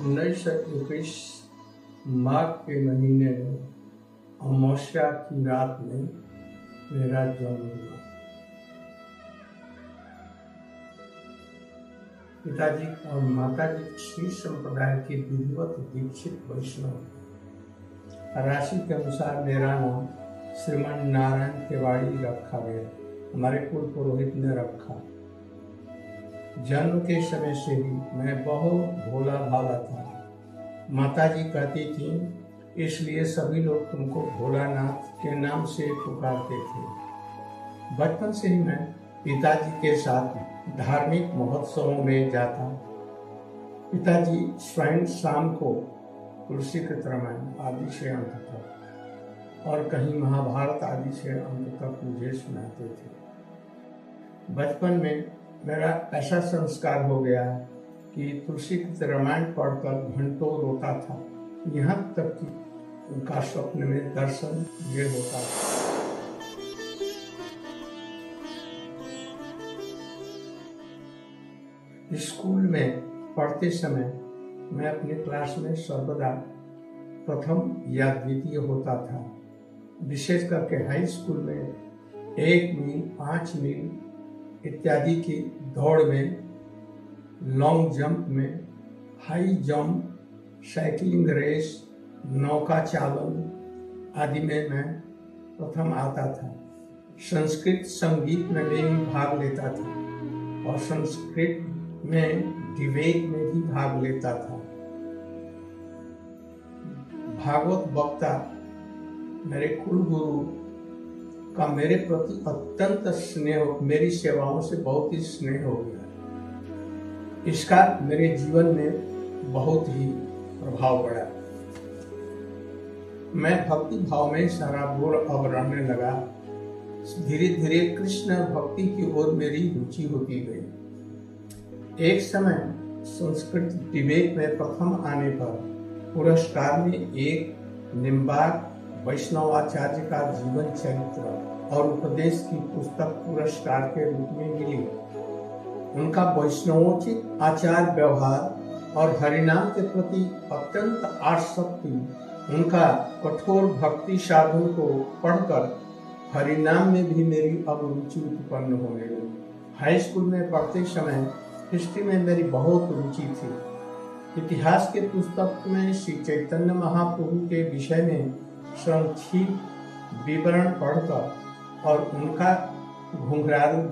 उन्नीस सौ इक्कीस माघ के महीने में अमावस्या की रात में मेरा जन्म हुआ। पिताजी और माताजी श्री संप्रदाय के विधिवत दीक्षित वैष्णव राशि के अनुसार मेरा नाम श्रीमान नारायण तिवाड़ी रखा गया। हमारे कुल पुरोहित ने रखा। जन्म के समय से ही मैं बहुत भोला भाला था। माता जी कहती थी, इसलिए सभी लोग तुमको भोलानाथ के नाम से पुकारते थे। बचपन से ही मैं पिताजी के साथ धार्मिक महोत्सवों में जाता पिताजी स्वयं शाम को तुलसी के रामायण आदि से अंत तक और कहीं महाभारत आदि से अंत तक मुझे सुनाते थे। बचपन में मेरा ऐसा संस्कार हो गया कि तुलसी के रामायण पढ़कर घंटों रोता था। यहाँ तक कि उनका स्वप्न में दर्शन ये होता था। स्कूल में पढ़ते समय मैं अपने क्लास में सर्वदा प्रथम या द्वितीय होता था। विशेष करके हाई स्कूल में एक मील, पाँच मील इत्यादि की दौड़ में लॉन्ग जंप में हाई जंप साइकिलिंग रेस नौका चालन आदि में मैं प्रथम आता था। संस्कृत संगीत में भी भाग लेता था और संस्कृत में डिबेट में भी भाग लेता था। भागवत वक्ता मेरे कुल गुरु का मेरे प्रति अत्यंत स्नेह, मेरी सेवाओं से बहुत ही स्नेह हो गया। इसका मेरे जीवन में बहुत ही प्रभाव पड़ा। मैं भक्ति भाव में सारा बोर अब रहने लगा। धीरे धीरे कृष्ण भक्ति की ओर मेरी रुचि होती गई। एक समय संस्कृत डिबेट में प्रथम आने पर पुरस्कार में एक निम्बाग वैष्णवाचार्य का जीवन चरित्र और उपदेश की पुस्तक पुरस्कार के रूप में मिली उनका वैष्णवोचित आचार व्यवहार और हरिनाम के प्रति अत्यंत आसक्ति, उनका कठोर भक्ति साधन को पढ़कर हरिनाम में भी मेरी अब रुचि उत्पन्न होने लगी। हाई स्कूल में पढ़ते समय हिस्ट्री में मेरी बहुत रुचि थी। इतिहास के पुस्तक में श्री चैतन्य महाप्रभु के विषय में संक्षिप्त विवरण पढ़कर और उनका घुंघरारू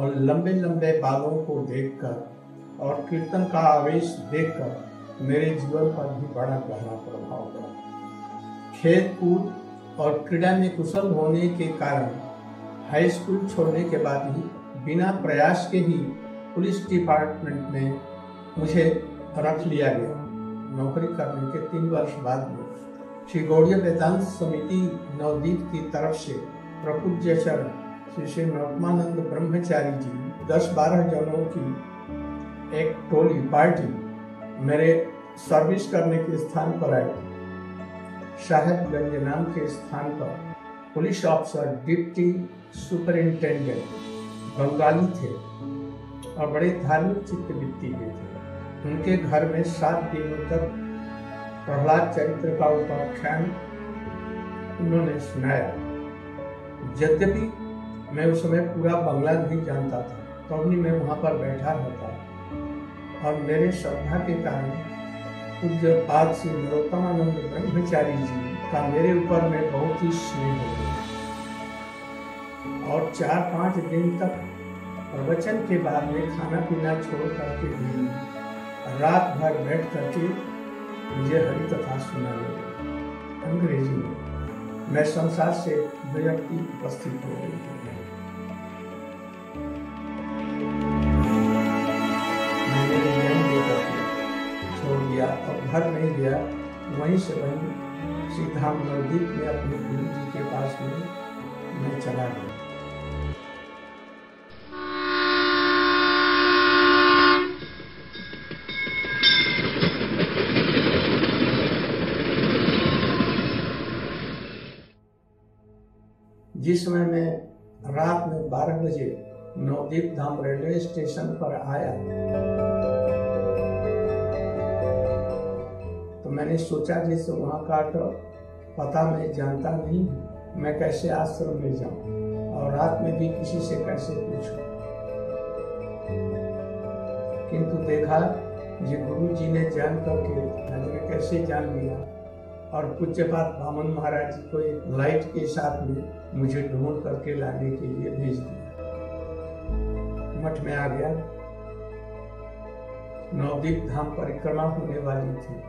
और लंबे लंबे बालों को देखकर और कीर्तन का आवेश देखकर मेरे जीवन पर भी बड़ा गहरा प्रभाव पड़ा। खेल कूद और क्रीड़ा में कुशल होने के कारण हाई स्कूल छोड़ने के बाद ही बिना प्रयास के ही पुलिस डिपार्टमेंट में मुझे रख लिया गया। नौकरी करने के तीन वर्ष बाद में श्री गौड़िया वेदांत समिति नवदीप की तरफ़ से प्रपूज्य चरण श्री श्री नौत्मानंद ब्रह्मचारी जी, दस बारह जनों की एक टोली पार्टी मेरे सर्विस करने के स्थान पर आई। साहेबगंज नाम के स्थान पर police officer, deputy superintendent Bengali थे और बड़े धार्मिक चित्त वृत्ति के थे। उनके घर में सात दिनों तक प्रहलाद चरित्र का उपाख्यान उन्होंने सुनाया। यद्यपि मैं उस समय पूरा बंगला नहीं जानता था तो भी मैं वहाँ पर बैठा रहता। और मेरे श्रद्धा के कारण पूज्य पाद से नरोत्तमानंद ब्रह्मचारी जी का मेरे ऊपर में बहुत ही स्नेह हो गया। और चार पाँच दिन तक प्रवचन के बाद में खाना पीना छोड़ करके रात भर बैठ करके मुझे हरी कथा सुना लगे अंग्रेज़ी में, मैं संसार से व्यक्ति उपस्थित हो गई छोड़ दिया और घर नहीं गया, वहीं से वहीं सीधाम नवदीप में अपने गुरु जी के पास में मैं चला गया। जिस समय मैं रात में बारह बजे नवदीप धाम रेलवे स्टेशन पर आया तो मैंने सोचा जैसे वहाँ का तो पता मैं जानता नहीं मैं कैसे आश्रम में जाऊँ और रात में भी किसी से कैसे पूछूँ। किंतु देखा, ये गुरु जी ने जान करके मैंने कैसे जान लिया? और पूज्य बात बामन महाराज को एक लाइट के साथ में मुझे ढूंढ करके लाने के लिए भेज दिया। मठ में आ गया। नवदीप धाम परिक्रमा होने वाली थी।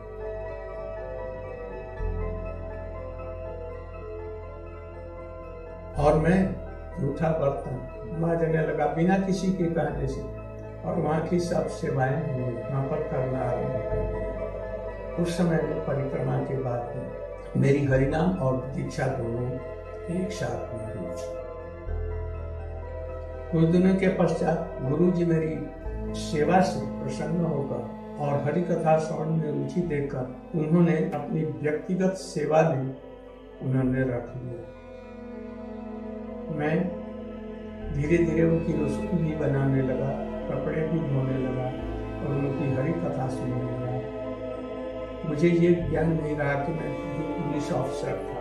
और मैं झूठा बर्तन माजने लगा बिना किसी के कहने से, और वहाँ की सब सेवाएँ वहाँ पर करना आरंभ कर दिया उस समय परिक्रमा के बाद में मेरी हरिनाम और दीक्षा दोनों एक साथ में हुई कुछ दिनों के पश्चात गुरु जी मेरी सेवा से प्रसन्न होकर और हरि कथा श्रवण में रुचि देकर उन्होंने अपनी व्यक्तिगत सेवा भी उन्होंने रख लिया मैं धीरे धीरे उनकी रसोई भी बनाने लगा, कपड़े भी धोने लगा मुझे ये ज्ञान नहीं रहा कि मैं पुलिस ऑफिसर